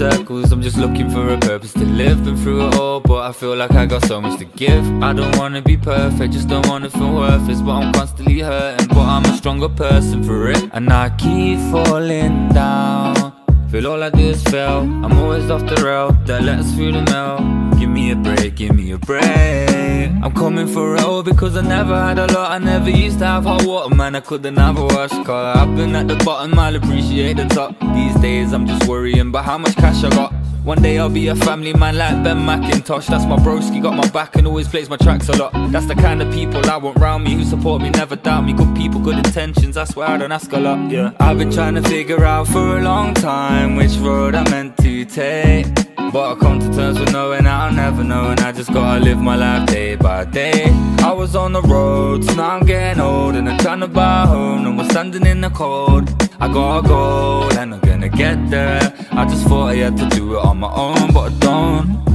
circles. I'm just looking for a purpose to live Been through it all. But I feel like I got so much to give. I don't wanna be perfect, just don't wanna feel worthless. But I'm constantly hurting, but I'm a stronger person for it. And I keep falling down. Feel all I do is fail I'm always off the rail. That let us through the mail Give me a break, give me a break. I'm coming for all because I never had a lot. I never used to have hot water, man. I couldn't have a wash car I've been at the bottom, I'll appreciate the top. These days I'm just worrying about how much cash I got. One day I'll be a family man like Ben McIntosh. That's my broski, got my back and always plays my tracks a lot. That's the kind of people I want round me Who support me, never doubt me. Good people, good intentions, that's why I don't ask a lot, yeah. I've been trying to figure out for a long time Which road I'm meant to take but I come to terms with knowing I'll never know And I just gotta live my life day by day. I was on the road, so now I'm getting old And I'm trying to buy home, and we're standing in the cold. I got a goal, and I'm gonna get there. I just thought I had to do it on my own, but I don't